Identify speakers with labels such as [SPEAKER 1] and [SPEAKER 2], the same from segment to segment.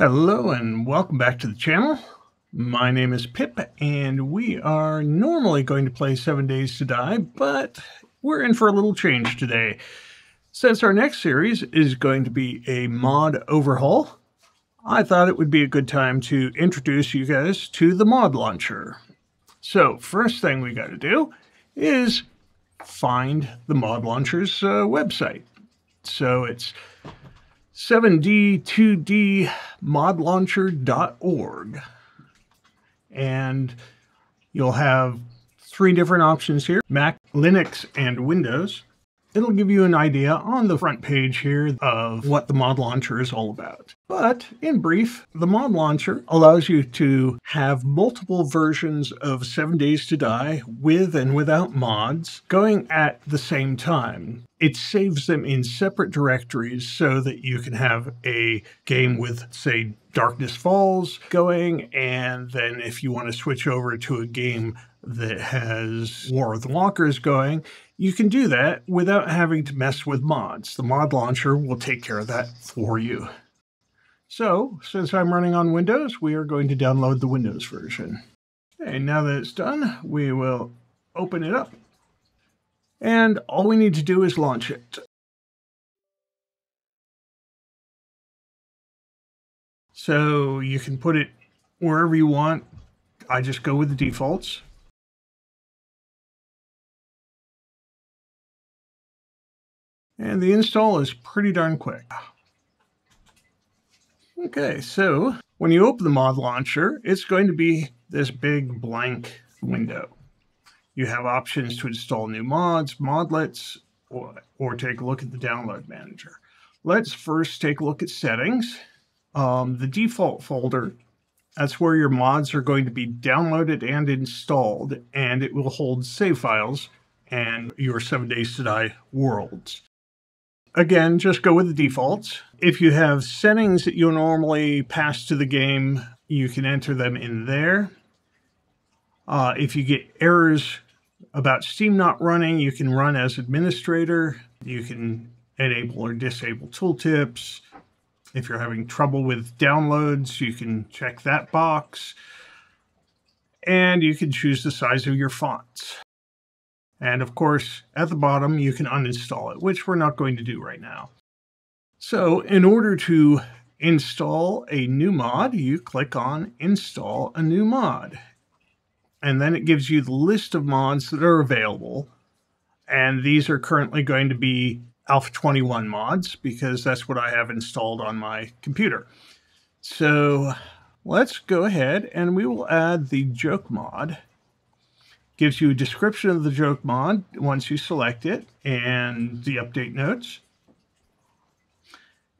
[SPEAKER 1] Hello and welcome back to the channel. My name is Pip and we are normally going to play 7 Days to Die, but we're in for a little change today. Since our next series is going to be a mod overhaul, I thought it would be a good time to introduce you guys to the mod launcher. So first thing we got to do is find the mod launcher's uh, website. So it's 7d2dmodlauncher.org. And you'll have three different options here, Mac, Linux, and Windows. It'll give you an idea on the front page here of what the mod launcher is all about. But in brief, the mod launcher allows you to have multiple versions of 7 Days to Die with and without mods going at the same time. It saves them in separate directories so that you can have a game with, say, Darkness Falls going, and then if you want to switch over to a game that has War of the Walkers going, you can do that without having to mess with mods. The mod launcher will take care of that for you. So, since I'm running on Windows, we are going to download the Windows version. Okay, now that it's done, we will open it up. And all we need to do is launch it. So you can put it wherever you want. I just go with the defaults. And the install is pretty darn quick. Okay, so when you open the mod launcher, it's going to be this big blank window. You have options to install new mods, modlets, or, or take a look at the download manager. Let's first take a look at settings. Um, the default folder, that's where your mods are going to be downloaded and installed, and it will hold save files and your 7 Days to Die worlds. Again, just go with the defaults. If you have settings that you normally pass to the game, you can enter them in there. Uh, if you get errors about Steam not running, you can run as administrator. You can enable or disable tooltips. If you're having trouble with downloads, you can check that box. And you can choose the size of your fonts. And of course, at the bottom, you can uninstall it, which we're not going to do right now. So in order to install a new mod, you click on Install a New Mod. And then it gives you the list of mods that are available. And these are currently going to be Alpha 21 mods because that's what I have installed on my computer. So let's go ahead and we will add the joke mod gives you a description of the joke mod once you select it and the update notes.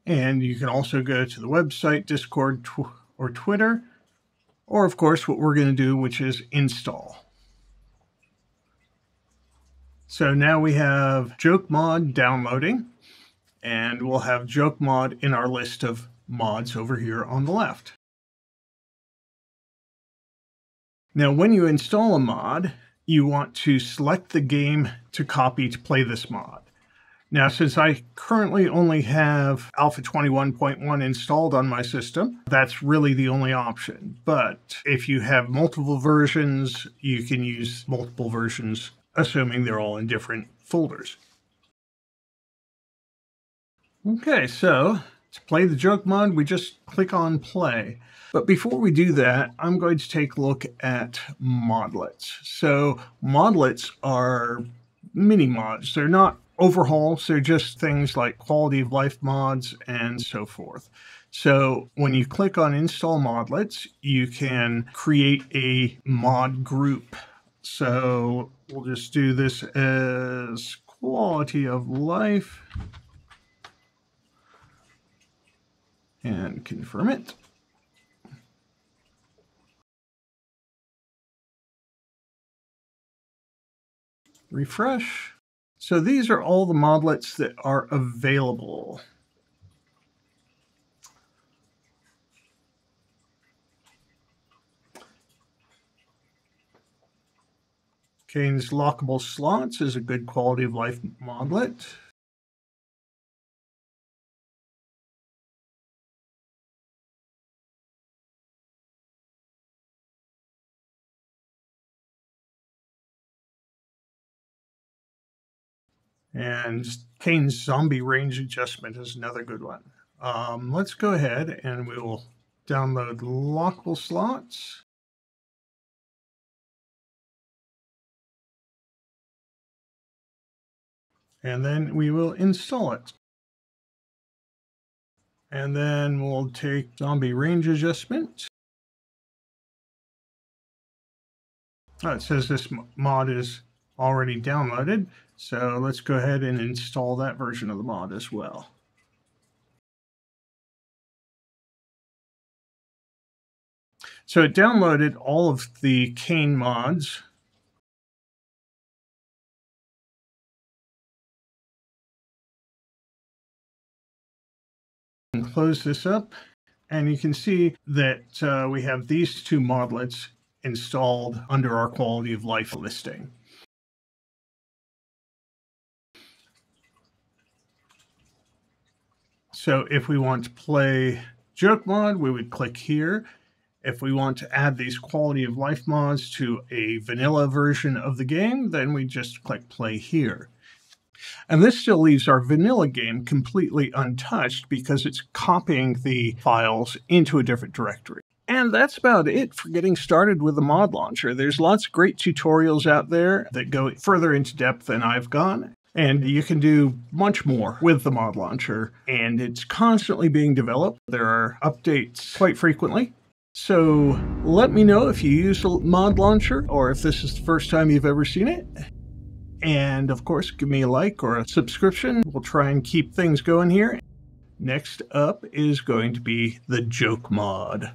[SPEAKER 1] And you can also go to the website, Discord, tw or Twitter, or of course what we're going to do, which is install. So now we have joke mod downloading, and we'll have joke mod in our list of mods over here on the left. Now, when you install a mod, you want to select the game to copy to play this mod. Now, since I currently only have Alpha 21.1 installed on my system, that's really the only option. But if you have multiple versions, you can use multiple versions, assuming they're all in different folders. Okay, so to play the joke mod, we just click on play. But before we do that, I'm going to take a look at modlets. So modlets are mini mods. They're not overhauls. They're just things like quality of life mods and so forth. So when you click on install modlets, you can create a mod group. So we'll just do this as quality of life and confirm it. refresh. So these are all the modlets that are available. Khaine's lockable slots is a good quality of life modlet. And Khaine's zombie range adjustment is another good one. Um, let's go ahead and we will download lockable slots. And then we will install it. And then we'll take zombie range adjustment. Oh, it says this mod is already downloaded. So let's go ahead and install that version of the mod as well. So it downloaded all of the Khaine mods. And close this up and you can see that uh, we have these two modlets installed under our quality of life listing. So if we want to play joke mod, we would click here. If we want to add these quality of life mods to a vanilla version of the game, then we just click play here. And this still leaves our vanilla game completely untouched because it's copying the files into a different directory. And that's about it for getting started with the mod launcher. There's lots of great tutorials out there that go further into depth than I've gone. And you can do much more with the mod launcher, and it's constantly being developed. There are updates quite frequently. So let me know if you use a mod launcher or if this is the first time you've ever seen it. And of course, give me a like or a subscription. We'll try and keep things going here. Next up is going to be the joke mod.